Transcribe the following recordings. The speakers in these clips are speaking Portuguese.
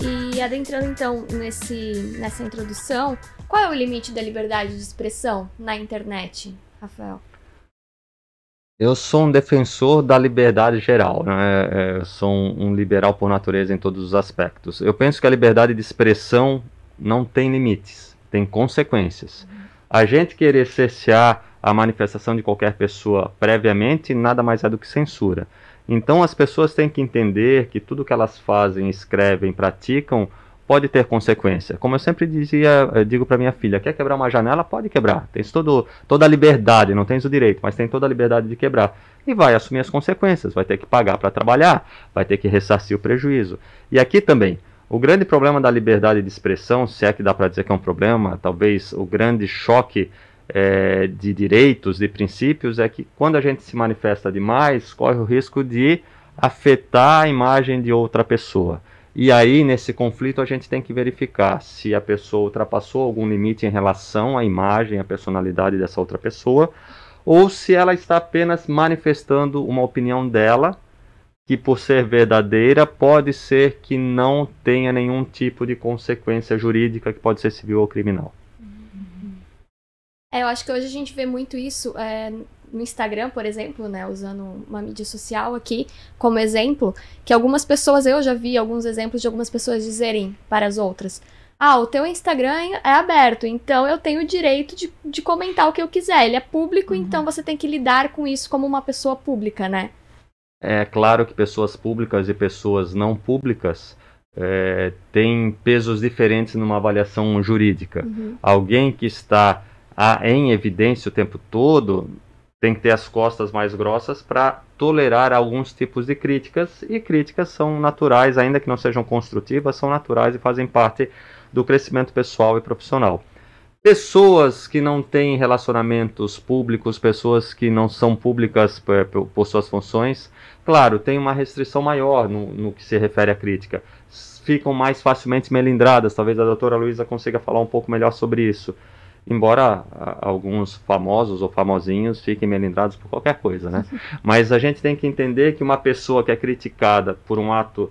E adentrando então nesse, nessa introdução, qual é o limite da liberdade de expressão na internet, Rafael? Eu sou um defensor da liberdade geral, né? É, eu sou um, liberal por natureza em todos os aspectos. Eu penso que a liberdade de expressão não tem limites, tem consequências. A gente querer cercear a manifestação de qualquer pessoa previamente nada mais é do que censura. Então as pessoas têm que entender que tudo que elas fazem, escrevem, praticam pode ter consequência. Como eu sempre dizia, eu digo para minha filha, quer quebrar uma janela? Pode quebrar. Tens todo, toda a liberdade, não tens o direito, mas tem toda a liberdade de quebrar. E vai assumir as consequências, vai ter que pagar para trabalhar, vai ter que ressarcir o prejuízo. E aqui também, o grande problema da liberdade de expressão, se é que dá para dizer que é um problema, talvez o grande choque é, de direitos, de princípios, é que quando a gente se manifesta demais, corre o risco de afetar a imagem de outra pessoa. E aí, nesse conflito, a gente tem que verificar se a pessoa ultrapassou algum limite em relação à imagem, à personalidade dessa outra pessoa, ou se ela está apenas manifestando uma opinião dela, que por ser verdadeira, pode ser que não tenha nenhum tipo de consequência jurídica, que pode ser civil ou criminal. É, eu acho que hoje a gente vê muito isso é, no Instagram, por exemplo, né, usando uma mídia social aqui como exemplo, que algumas pessoas, eu já vi alguns exemplos de algumas pessoas dizerem para as outras: ah, o teu Instagram é aberto, então eu tenho o direito de, de comentar o que eu quiser. Ele é público, uhum. então você tem que lidar com isso como uma pessoa pública, né? É claro que pessoas públicas e pessoas não públicas é, têm pesos diferentes numa avaliação jurídica. Uhum. Alguém que está em evidência o tempo todo tem que ter as costas mais grossas para tolerar alguns tipos de críticas, e críticas são naturais, ainda que não sejam construtivas, são naturais e fazem parte do crescimento pessoal e profissional. Pessoas que não têm relacionamentos públicos, pessoas que não são públicas por, por suas funções, claro, tem uma restrição maior no, no que se refere à crítica. Ficam mais facilmente melindradas, talvez a doutora Luísa consiga falar um pouco melhor sobre isso embora alguns famosos ou famosinhos fiquem melindrados por qualquer coisa, né? Mas a gente tem que entender que uma pessoa que é criticada por um ato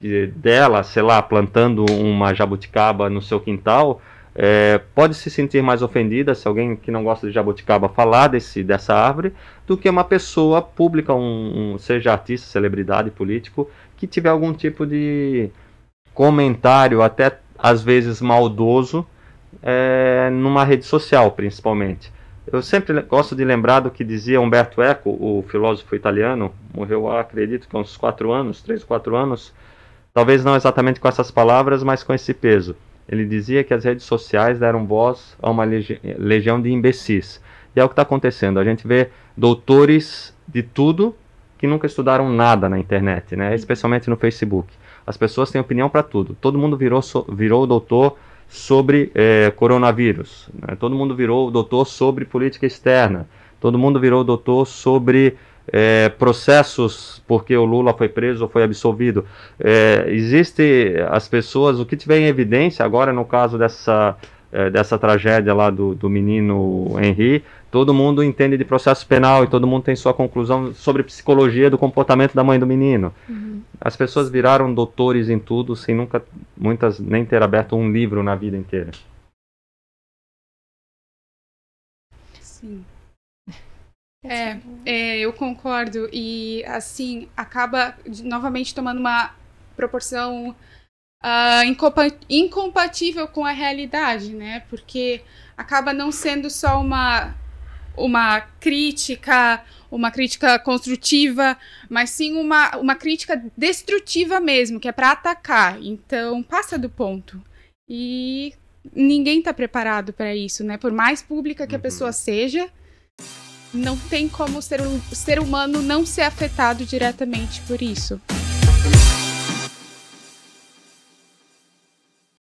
de, dela, sei lá, plantando uma jabuticaba no seu quintal, é, pode se sentir mais ofendida se alguém que não gosta de jabuticaba falar desse, dessa árvore do que uma pessoa pública, um, um, seja artista, celebridade, político, que tiver algum tipo de comentário, até às vezes maldoso, é, numa rede social, principalmente. Eu sempre gosto de lembrar do que dizia Umberto Eco, o filósofo italiano, morreu há, acredito que uns quatro anos, três, quatro anos, talvez não exatamente com essas palavras, mas com esse peso. Ele dizia que as redes sociais deram voz a uma legi legião de imbecis. E é o que está acontecendo. A gente vê doutores de tudo que nunca estudaram nada na internet, né? especialmente no Facebook. As pessoas têm opinião para tudo. Todo mundo virou, virou doutor sobre é, coronavírus. Né? Todo mundo virou doutor sobre política externa. Todo mundo virou doutor sobre é, processos porque o Lula foi preso ou foi absolvido. É, existe as pessoas, o que tiver em evidência agora no caso dessa é, dessa tragédia lá do, do menino Henri, todo mundo entende de processo penal e todo mundo tem sua conclusão sobre psicologia do comportamento da mãe do menino. Uhum. As pessoas viraram doutores em tudo sem nunca, muitas, nem ter aberto um livro na vida inteira. Sim. É, é, eu concordo. E, assim, acaba novamente tomando uma proporção uh, incompatível com a realidade, né? Porque acaba não sendo só uma, uma crítica, uma crítica construtiva, mas sim uma, uma crítica destrutiva mesmo, que é para atacar. Então, passa do ponto. E ninguém está preparado para isso, né? Por mais pública que a pessoa uhum. seja, não tem como ser, o ser humano não ser afetado diretamente por isso.